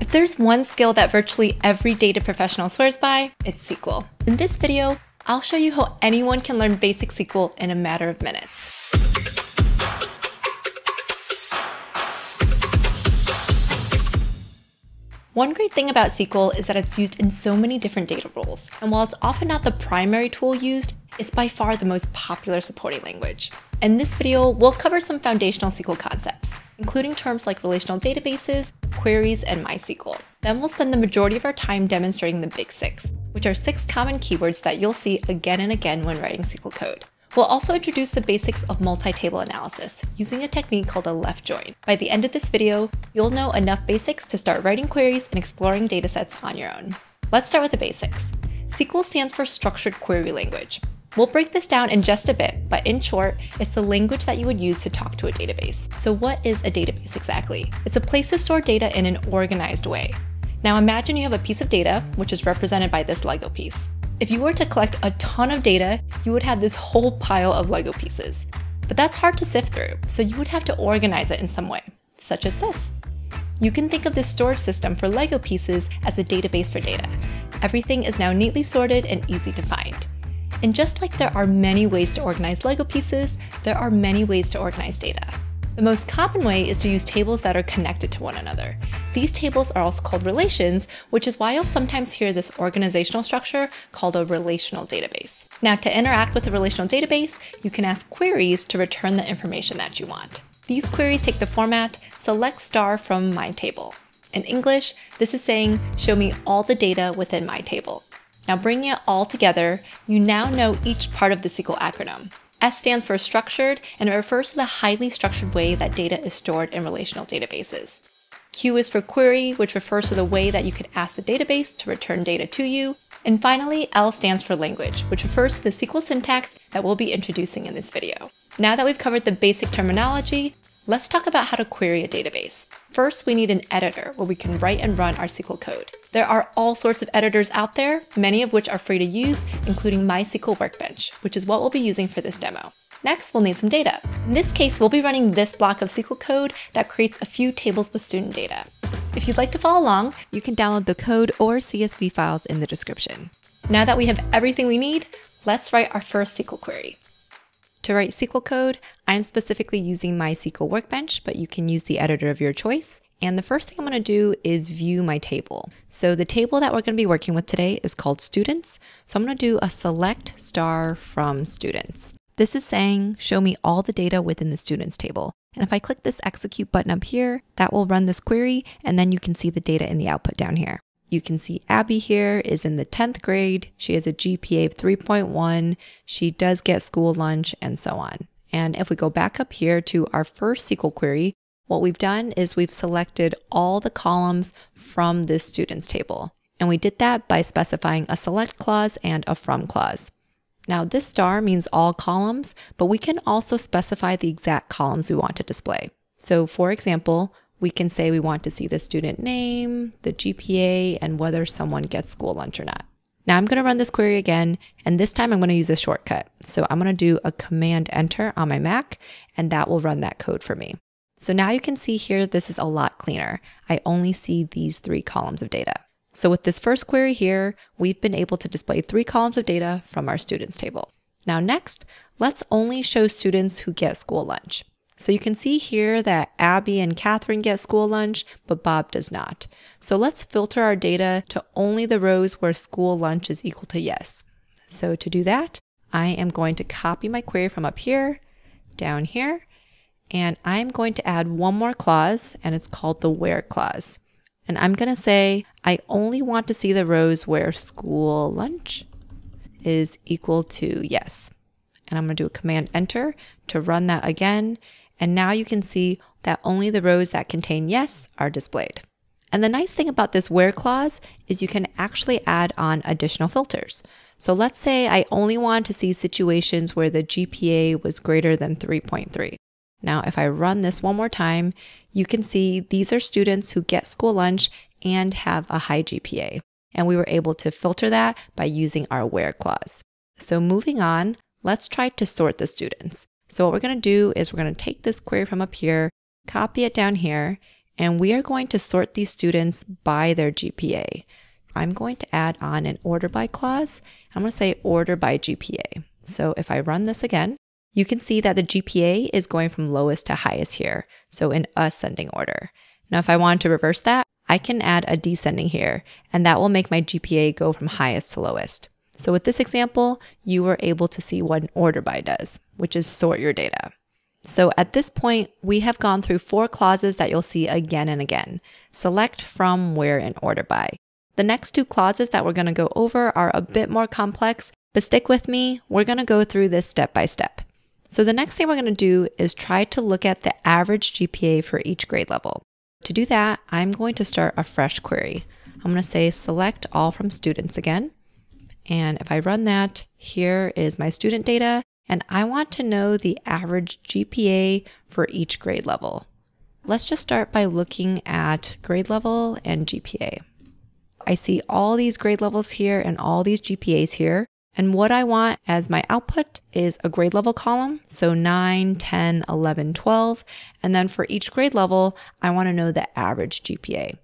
If there's one skill that virtually every data professional swears by, it's SQL. In this video, I'll show you how anyone can learn basic SQL in a matter of minutes. One great thing about SQL is that it's used in so many different data roles, and while it's often not the primary tool used, it's by far the most popular supporting language. In this video, we'll cover some foundational SQL concepts, including terms like relational databases, queries, and MySQL. Then we'll spend the majority of our time demonstrating the big six, which are six common keywords that you'll see again and again when writing SQL code. We'll also introduce the basics of multi-table analysis using a technique called a left join. By the end of this video, you'll know enough basics to start writing queries and exploring datasets on your own. Let's start with the basics. SQL stands for Structured Query Language. We'll break this down in just a bit, but in short, it's the language that you would use to talk to a database. So what is a database exactly? It's a place to store data in an organized way. Now imagine you have a piece of data, which is represented by this Lego piece. If you were to collect a ton of data, you would have this whole pile of Lego pieces. But that's hard to sift through, so you would have to organize it in some way, such as this. You can think of this storage system for Lego pieces as a database for data. Everything is now neatly sorted and easy to find. And just like there are many ways to organize Lego pieces, there are many ways to organize data. The most common way is to use tables that are connected to one another. These tables are also called relations, which is why you'll sometimes hear this organizational structure called a relational database. Now to interact with a relational database, you can ask queries to return the information that you want. These queries take the format select star from my table. In English, this is saying show me all the data within my table. Now bringing it all together, you now know each part of the SQL acronym. S stands for structured, and it refers to the highly structured way that data is stored in relational databases. Q is for query, which refers to the way that you could ask the database to return data to you. And finally, L stands for language, which refers to the SQL syntax that we'll be introducing in this video. Now that we've covered the basic terminology, let's talk about how to query a database. First, we need an editor where we can write and run our SQL code. There are all sorts of editors out there, many of which are free to use, including MySQL Workbench, which is what we'll be using for this demo. Next, we'll need some data. In this case, we'll be running this block of SQL code that creates a few tables with student data. If you'd like to follow along, you can download the code or CSV files in the description. Now that we have everything we need, let's write our first SQL query. To write SQL code, I'm specifically using MySQL Workbench, but you can use the editor of your choice. And the first thing I'm going to do is view my table. So the table that we're going to be working with today is called students. So I'm to do a select star from students. This is saying show me all the data within the students table. And if I click this execute button up here, that will run this query and then you can see the data in the output down here. You can see Abby here is in the 10th grade. She has a GPA of 3.1. She does get school lunch and so on. And if we go back up here to our first SQL query, what we've done is we've selected all the columns from this students table. And we did that by specifying a select clause and a from clause. Now this star means all columns, but we can also specify the exact columns we want to display. So for example, we can say we want to see the student name, the GPA, and whether someone gets school lunch or not. Now I'm going to run this query again, and this time I'm going to use a shortcut. So I'm going to do a command enter on my Mac, and that will run that code for me. So now you can see here, this is a lot cleaner. I only see these three columns of data. So with this first query here, we've been able to display three columns of data from our students table. Now next, let's only show students who get school lunch. So you can see here that Abby and Catherine get school lunch, but Bob does not. So let's filter our data to only the rows where school lunch is equal to yes. So to do that, I am going to copy my query from up here, down here, and I'm going to add one more clause and it's called the where clause. And I'm going to say, I only want to see the rows where school lunch is equal to yes. And I'm going to do a command enter to run that again. And now you can see that only the rows that contain yes are displayed. And the nice thing about this where clause is you can actually add on additional filters. So let's say I only want to see situations where the GPA was greater than 3.3. Now, if I run this one more time, you can see these are students who get school lunch and have a high GPA. And we were able to filter that by using our where clause. So moving on, let's try to sort the students. So what we're going to do is we're going to take this query from up here, copy it down here, and we are going to sort these students by their GPA. I'm going to add on an order by clause. I'm going to say order by GPA. So if I run this again, you can see that the GPA is going from lowest to highest here, so in ascending order. Now, if I want to reverse that, I can add a descending here, and that will make my GPA go from highest to lowest. So with this example, you were able to see what an order by does, which is sort your data. So at this point, we have gone through four clauses that you'll see again and again. Select from, where, and order by. The next two clauses that we're going to go over are a bit more complex, but stick with me. We're going to go through this step by step. So the next thing we're going to do is try to look at the average GPA for each grade level. To do that, I'm going to start a fresh query. I'm going to say select all from students again. And if I run that, here is my student data, and I want to know the average GPA for each grade level. Let's just start by looking at grade level and GPA. I see all these grade levels here and all these GPAs here. And what I want as my output is a grade level column. So 9, 10, 11, 12. And then for each grade level, I want to know the average GPA.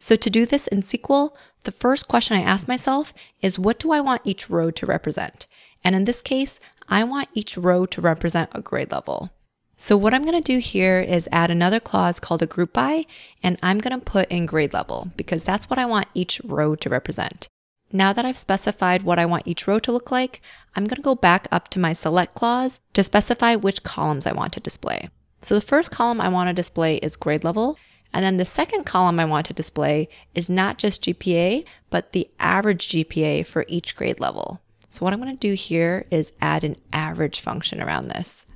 So to do this in SQL, the first question I ask myself is what do I want each row to represent? And in this case, I want each row to represent a grade level. So what I'm going to do here is add another clause called a group by, and I'm going to put in grade level because that's what I want each row to represent. Now that I've specified what I want each row to look like, I'm going to go back up to my select clause to specify which columns I want to display. So the first column I want to display is grade level, and then the second column I want to display is not just GPA, but the average GPA for each grade level. So what I'm going to do here is add an average function around this.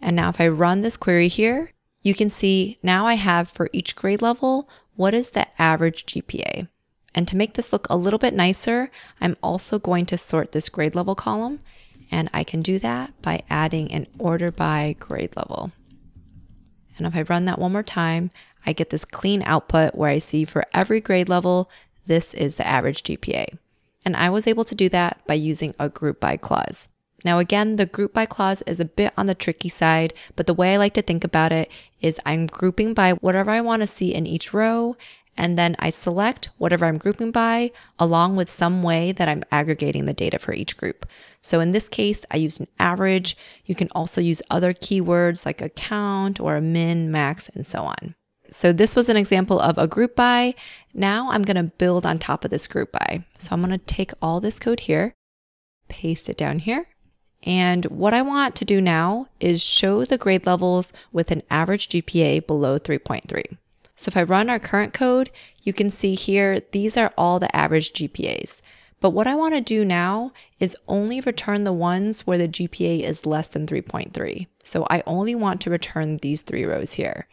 And now if I run this query here, you can see now I have for each grade level, what is the average GPA? And to make this look a little bit nicer, I'm also going to sort this grade level column. And I can do that by adding an order by grade level. And if I run that one more time, I get this clean output where I see for every grade level, this is the average GPA. And I was able to do that by using a group by clause. Now, again, the group by clause is a bit on the tricky side, but the way I like to think about it is I'm grouping by whatever I want to see in each row and then I select whatever I'm grouping by along with some way that I'm aggregating the data for each group. So in this case, I used an average. You can also use other keywords like a count or a min, max, and so on. So this was an example of a group by. Now I'm going to build on top of this group by. So I'm going to take all this code here, paste it down here. And what I want to do now is show the grade levels with an average GPA below 3.3. So if I run our current code, you can see here, these are all the average GPAs. But what I want to do now is only return the ones where the GPA is less than 3.3. So I only want to return these three rows here.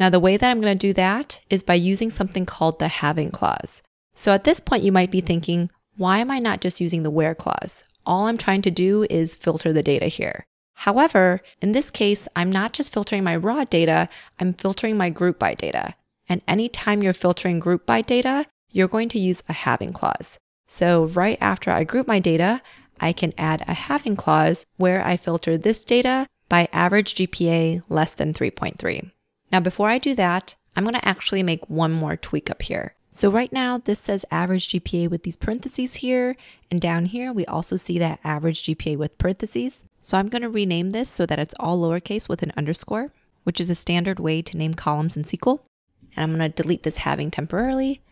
Now the way that I'm going to do that is by using something called the having clause. So at this point, you might be thinking, why am I not just using the where clause? All I'm trying to do is filter the data here. However, in this case, I'm not just filtering my raw data, I'm filtering my group by data. And anytime you're filtering group by data, you're going to use a having clause. So right after I group my data, I can add a having clause where I filter this data by average GPA less than 3.3. Now, before I do that, I'm going to actually make one more tweak up here. So right now, this says average GPA with these parentheses here. And down here, we also see that average GPA with parentheses. So I'm going to rename this so that it's all lowercase with an underscore, which is a standard way to name columns in SQL and I'm going to delete this having temporarily.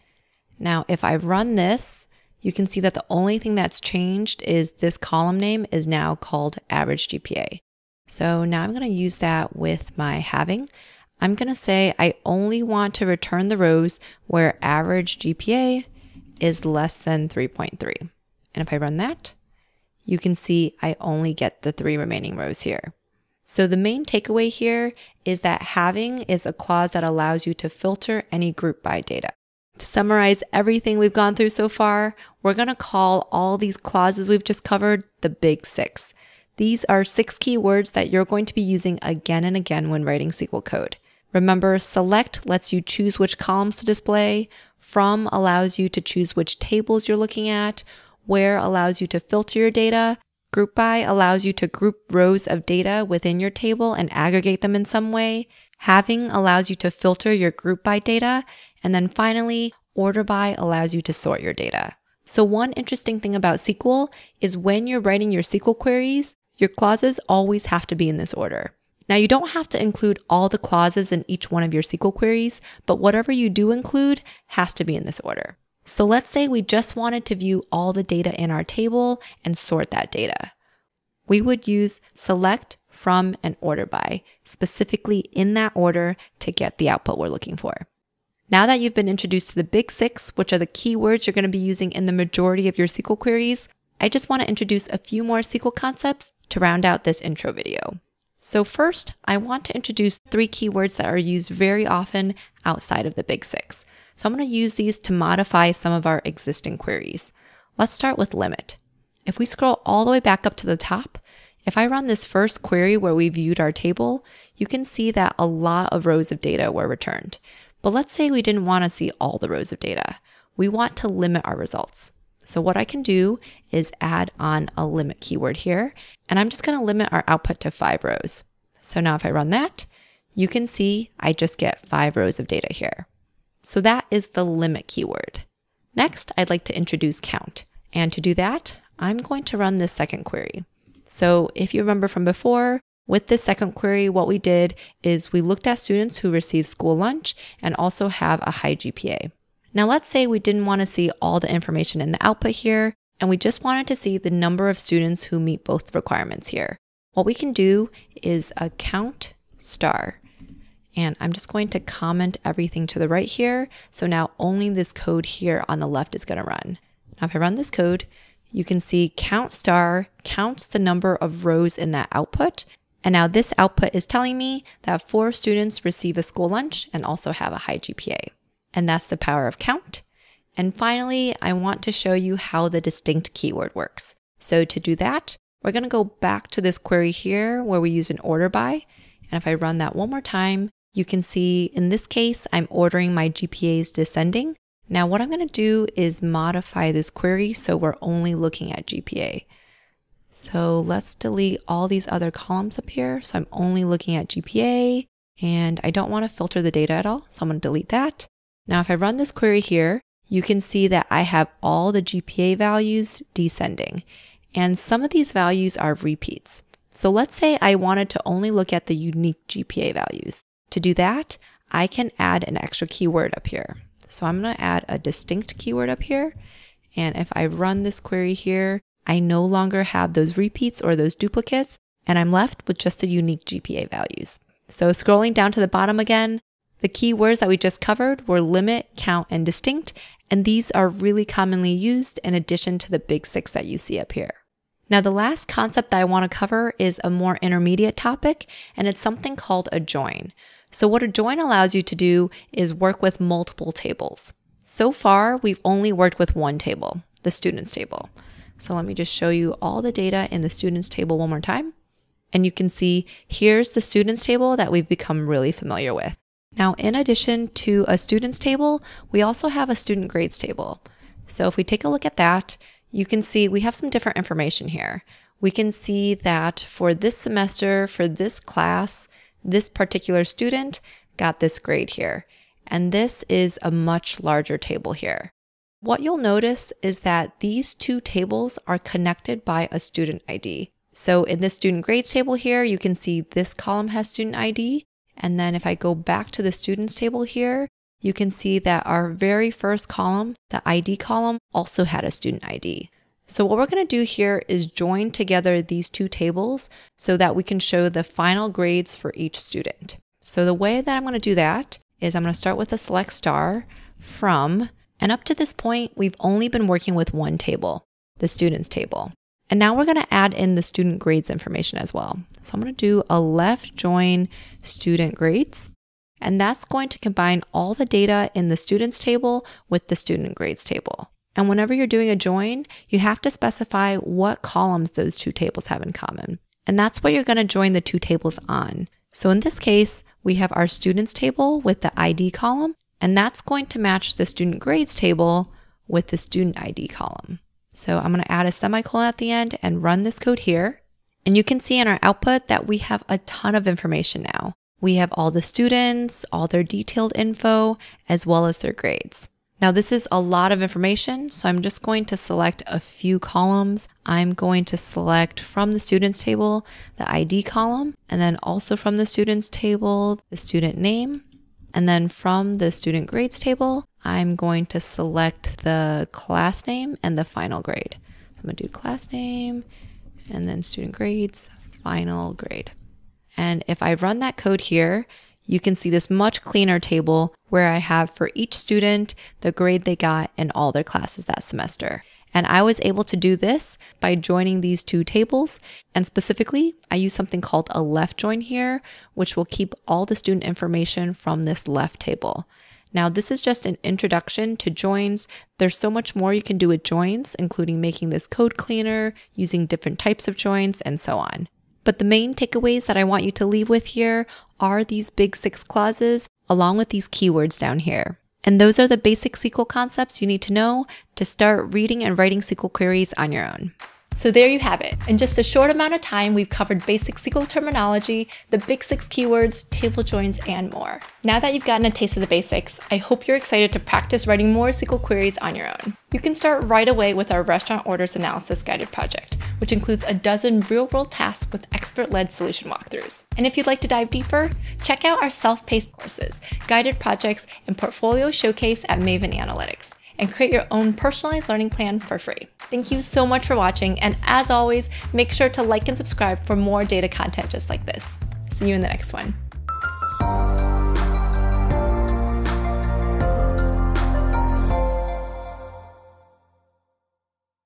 Now, if I run this, you can see that the only thing that's changed is this column name is now called average GPA. So now I'm going to use that with my having. I'm going to say I only want to return the rows where average GPA is less than 3.3. And if I run that, you can see I only get the three remaining rows here. So the main takeaway here is that having is a clause that allows you to filter any group by data. To summarize everything we've gone through so far, we're going to call all these clauses we've just covered the big six. These are six keywords that you're going to be using again and again when writing SQL code. Remember, select lets you choose which columns to display, from allows you to choose which tables you're looking at, where allows you to filter your data, Group by allows you to group rows of data within your table and aggregate them in some way. Having allows you to filter your group by data. And then finally, order by allows you to sort your data. So one interesting thing about SQL is when you're writing your SQL queries, your clauses always have to be in this order. Now you don't have to include all the clauses in each one of your SQL queries, but whatever you do include has to be in this order. So let's say we just wanted to view all the data in our table and sort that data. We would use select from and order by, specifically in that order to get the output we're looking for. Now that you've been introduced to the big six, which are the keywords you're going to be using in the majority of your SQL queries, I just want to introduce a few more SQL concepts to round out this intro video. So first, I want to introduce three keywords that are used very often outside of the big six. So I'm going to use these to modify some of our existing queries. Let's start with limit. If we scroll all the way back up to the top, if I run this first query where we viewed our table, you can see that a lot of rows of data were returned. But let's say we didn't want to see all the rows of data. We want to limit our results. So what I can do is add on a limit keyword here, and I'm just going to limit our output to five rows. So now if I run that, you can see I just get five rows of data here. So that is the limit keyword. Next, I'd like to introduce count. And to do that, I'm going to run this second query. So if you remember from before, with this second query, what we did is we looked at students who receive school lunch and also have a high GPA. Now, let's say we didn't want to see all the information in the output here, and we just wanted to see the number of students who meet both requirements here. What we can do is a count star. And I'm just going to comment everything to the right here. So now only this code here on the left is going to run. Now, if I run this code, you can see count star counts the number of rows in that output and now this output is telling me that four students receive a school lunch and also have a high GPA. And that's the power of count. And finally, I want to show you how the distinct keyword works. So to do that, we're going to go back to this query here where we use an order by. And if I run that one more time, you can see in this case, I'm ordering my GPAs descending. Now what I'm going to do is modify this query so we're only looking at GPA. So let's delete all these other columns up here. So I'm only looking at GPA and I don't want to filter the data at all. So I'm to delete that. Now, if I run this query here, you can see that I have all the GPA values descending and some of these values are repeats. So let's say I wanted to only look at the unique GPA values. To do that, I can add an extra keyword up here. So I'm going to add a distinct keyword up here. And if I run this query here, I no longer have those repeats or those duplicates, and I'm left with just the unique GPA values. So scrolling down to the bottom again, the keywords that we just covered were limit, count, and distinct, and these are really commonly used in addition to the big six that you see up here. Now, the last concept that I want to cover is a more intermediate topic, and it's something called a join. So, what a join allows you to do is work with multiple tables. So far, we've only worked with one table, the students table. So let me just show you all the data in the students table one more time. And you can see here's the students table that we've become really familiar with. Now, in addition to a students table, we also have a student grades table. So if we take a look at that, you can see we have some different information here. We can see that for this semester, for this class, this particular student got this grade here. And this is a much larger table here. What you'll notice is that these two tables are connected by a student ID. So in this student grades table here, you can see this column has student ID. And then if I go back to the students table here, you can see that our very first column, the ID column, also had a student ID. So what we're going to do here is join together these two tables so that we can show the final grades for each student. So the way that I'm going to do that is I'm going to start with a select star from and up to this point, we've only been working with one table, the students table. And now we're going to add in the student grades information as well. So I'm going to do a left join student grades. And that's going to combine all the data in the students table with the student grades table. And whenever you're doing a join, you have to specify what columns those two tables have in common. And that's what you're going to join the two tables on. So in this case, we have our students table with the ID column and that's going to match the student grades table with the student ID column. So I'm going to add a semicolon at the end and run this code here. And you can see in our output that we have a ton of information now. we have all the students, all their detailed info, as well as their grades. Now, this is a lot of information, so I'm just going to select a few columns. I'm going to select from the students table the ID column, and then also from the students table the student name. And then from the student grades table, I'm going to select the class name and the final grade. So I'm to do class name and then student grades, final grade. And if I run that code here, you can see this much cleaner table where I have for each student the grade they got in all their classes that semester. And I was able to do this by joining these two tables. And specifically, I use something called a left join here, which will keep all the student information from this left table. Now, this is just an introduction to joins. There's so much more you can do with joins, including making this code cleaner, using different types of joins, and so on. But the main takeaways that I want you to leave with here are these big six clauses along with these keywords down here. And those are the basic SQL concepts you need to know to start reading and writing SQL queries on your own. So there you have it. In just a short amount of time, we've covered basic SQL terminology, the big six keywords, table joins, and more. Now that you've gotten a taste of the basics, I hope you're excited to practice writing more SQL queries on your own. You can start right away with our Restaurant Orders Analysis Guided project, which includes a dozen real-world tasks with expert-led solution walkthroughs. And if you'd like to dive deeper, check out our self-paced courses, guided projects, and portfolio showcase at Maven Analytics and create your own personalized learning plan for free. Thank you so much for watching, and as always, make sure to like and subscribe for more data content just like this. See you in the next one.